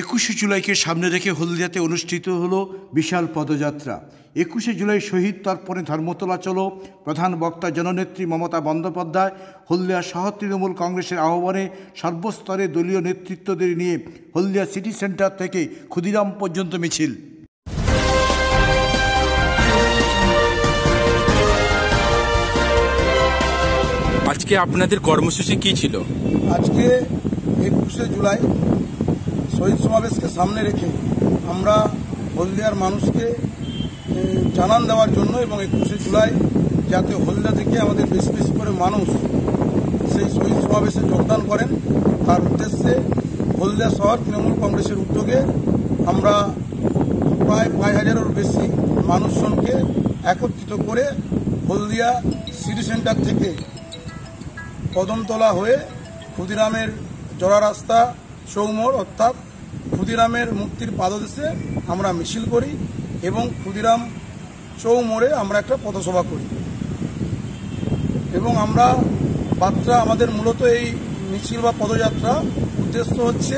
একুশে জুলাইকে সামনে রেখে হলদিয়াতে অনুষ্ঠিত হলো বিশাল পদযাত্রা। একুশে জুলাই শহীদ তর্পণে ধর্মতলা চলো। প্রধান বক্তা জননেত্রী মমতা বন্দ্যোপাধ্যায় হলদিয়া শহর তৃণমূল কংগ্রেসের আহ্বানে সর্বস্তরে দলীয় নেতৃত্বদের নিয়ে হলদিয়া সিটি সেন্টার থেকে ক্ষুদিরাম পর্যন্ত মিছিল। আজকে আপনাদের কর্মসূচি কি ছিল? আজকে একুশে জুলাই শহীদ সমাবেশকে সামনে রেখে আমরা হলদিয়ার মানুষকে জানান দেওয়ার জন্য এবং একুশে জুলাই যাতে হলদিয়া থেকে আমাদের বেশি বেশি করে মানুষ সেই শহীদ সমাবেশে যোগদান করেন, তার উদ্দেশ্যে হলদিয়া শহর তৃণমূল কংগ্রেসের উদ্যোগে আমরা প্রায় পাঁচ হাজারের বেশি মানুষজনকে একত্রিত করে হলদিয়া সিটি সেন্টার থেকে কদমতলা হয়ে ক্ষুদিরামের জোড়া রাস্তা চৌমোড় অর্থাৎ ক্ষুদিরামের মুক্তির পাদদেশে আমরা মিছিল করি এবং ক্ষুদিরাম চৌমোড়ে আমরা একটা পথসভা করি। এবং আমরা বার্তা আমাদের মূলত এই মিছিল বা পদযাত্রা উদ্দেশ্য হচ্ছে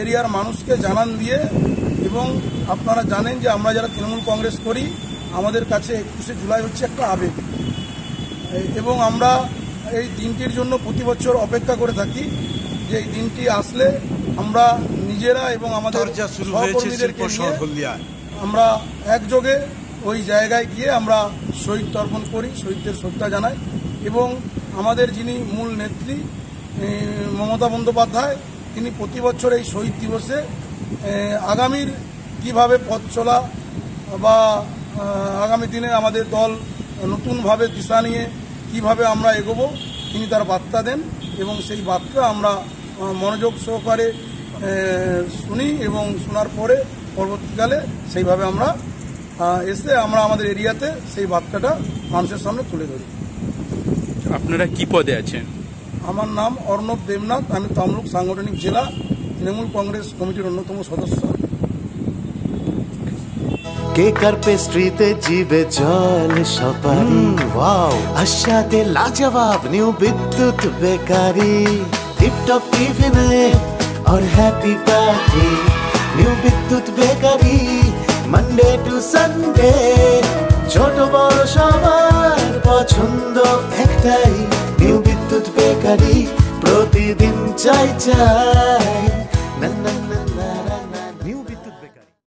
এরিয়ার মানুষকে জানান দিয়ে এবং আপনারা জানেন যে আমরা যারা তৃণমূল কংগ্রেস করি, আমাদের কাছে একুশে জুলাই হচ্ছে একটা আবেগ। এবং আমরা এই দিনটির জন্য প্রতি বছর অপেক্ষা করে থাকি। যে এই দিনটি আসলে আমরা নিজেরা এবং আমাদের সহকর্মীদেরকে আমরা একযোগে ওই জায়গায় গিয়ে আমরা শহীদ তর্পণ করি শহীদদের শ্রদ্ধা জানাই এবং আমাদের যিনি মূল নেত্রী মমতা বন্দ্যোপাধ্যায় তিনি প্রতি বছর এই শহীদ দিবসে আগামীর কীভাবে পথ চলা বা আগামী দিনে আমাদের দল নতুনভাবে দিশা নিয়ে কীভাবে আমরা এগোবো তিনি তার বার্তা দেন এবং সেই বার্তা আমরা মনোযোগ সহকারে শুনি এবং শোনার পরে পরবর্তীকালে সেইভাবে আমরা এসে আমরা আমাদের এরিয়াতে সেই বার্তাটা মানুষের সামনে তুলে ধরি। আপনারা কি পদে আছেন? আমার নাম অর্ণব দেবনাথ আমি তমলুক সাংগঠনিক জেলা তৃণমূল কংগ্রেস কমিটির অন্যতম সদস্য। কেকার পেস্ট্রিতে জিবে জল সপারি? ওয়াও। আশাতে লাজবাব নিউ বিদ্যুৎ বেকারি। টিপটপ টিফিনে और happy party new Bidyut bakery Monday to Sunday ছোট বড় সবার পছন্দ একটাই। নিউ বিদ্যুৎ বেকারি প্রতিদিন চাই চাই। না না না না।